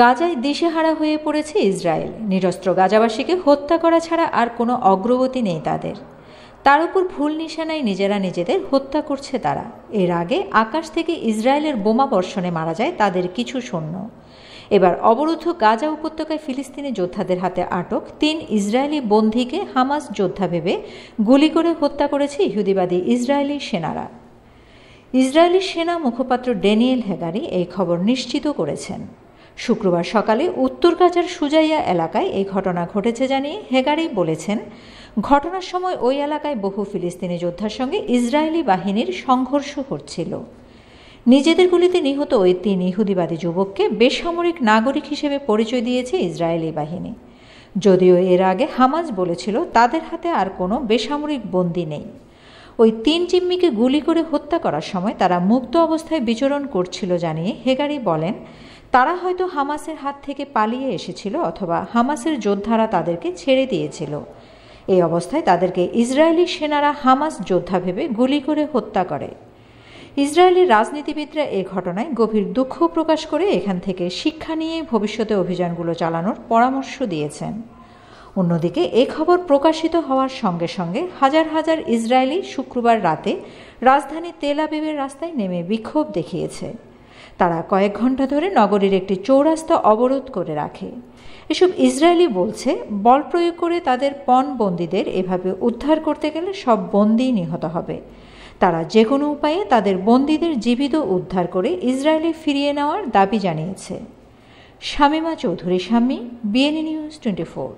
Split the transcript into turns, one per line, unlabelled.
গাজায় দিশেহারা হয়ে পড়েছে ইসরায়েল। নিরস্ত্র গাজাবাসীকে হত্যা করা ছাড়া আর কোনো অগ্রগতি নেই তাদের। তার উপর ভুল নিশানায় নিজেরা নিজেদের হত্যা করছে তারা। এর আগে আকাশ থেকে ইসরায়েলের বোমা বর্ষণে মারা যায় তাদের কিছু সৈন্য। এবার অবরুদ্ধ গাজা উপত্যকায় ফিলিস্তিনি যোদ্ধাদের হাতে আটক তিন ইসরায়েলি বন্দীকে হামাস যোদ্ধা ভেবে গুলি করে হত্যা করেছে ইহুদিবাদী ইসরায়েলি সেনারা। ইসরায়েলি সেনা মুখপাত্র ড্যানিয়েল হেগারি এই খবর নিশ্চিত করেছেন। শুক্রবার সকালে উত্তর গাজার সুজাইয়া এলাকায় এই ঘটনা ঘটেছে জানিয়ে হেগারি বলেছেন, ঘটনার সময় ওই এলাকায় বহু ফিলিস্তিনি যোদ্ধার সঙ্গে ইসরায়েলি বাহিনীর সংঘর্ষ হচ্ছিল। নিজেদের গুলিতে নিহত ওই তিন ইহুদিবাদী যুবককে বেসামরিক নাগরিক হিসেবে পরিচয় দিয়েছে ইসরায়েলি বাহিনী। যদিও এর আগে হামাজ বলেছিল, তাদের হাতে আর কোনো বেসামরিক বন্দি নেই। ওই তিন জিম্মিকে গুলি করে হত্যা করার সময় তারা মুক্ত অবস্থায় বিচরণ করছিল জানিয়ে হেগারি বলেন তারা হয়তো হামাসের হাত থেকে পালিয়ে এসেছিল অথবা হামাসের যোদ্ধারা তাদেরকে ছেড়ে দিয়েছিল। এই অবস্থায় তাদেরকে ইসরায়েলি সেনারা হামাস যোদ্ধা ভেবে গুলি করে হত্যা করে। ইসরায়েলি রাজনীতিবিদরা এ ঘটনায় গভীর দুঃখ প্রকাশ করে এখান থেকে শিক্ষা নিয়ে ভবিষ্যতে অভিযানগুলো চালানোর পরামর্শ দিয়েছেন। অন্যদিকে এ খবর প্রকাশিত হওয়ার সঙ্গে সঙ্গে হাজার হাজার ইসরায়েলি শুক্রবার রাতে রাজধানী তেল আবিবের রাস্তায় নেমে বিক্ষোভ দেখিয়েছে। তারা কয়েক ঘণ্টা ধরে নগরীর একটি চৌরাস্তা অবরোধ করে রাখে। এসব ইসরায়েলি বলছে, বল প্রয়োগ করে তাদের পণ বন্দীদের এভাবে উদ্ধার করতে গেলে সব বন্দি নিহত হবে। তারা যে কোনো উপায়ে তাদের বন্দীদের জীবিত উদ্ধার করে ইসরায়েলে ফিরিয়ে নেওয়ার দাবি জানিয়েছে। শামিমা চৌধুরী স্বামী বিএনএ নিউজ টোয়েন্টি ফোর।